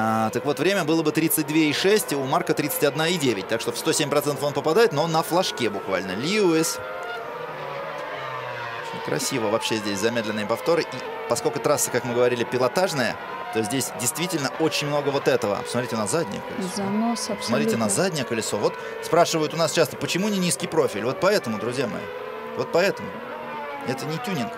А, так вот, время было бы 32,6, у Марка 31,9. Так что в 107% он попадает, но на флажке буквально. Льюис. Очень красиво вообще здесь замедленные повторы. И поскольку трасса, как мы говорили, пилотажная, то здесь действительно очень много вот этого. Смотрите на заднее колесо. Занос абсолютно. Смотрите на заднее колесо. Вот спрашивают у нас часто, почему не низкий профиль? Вот поэтому, друзья мои. Вот поэтому. Это не тюнинг.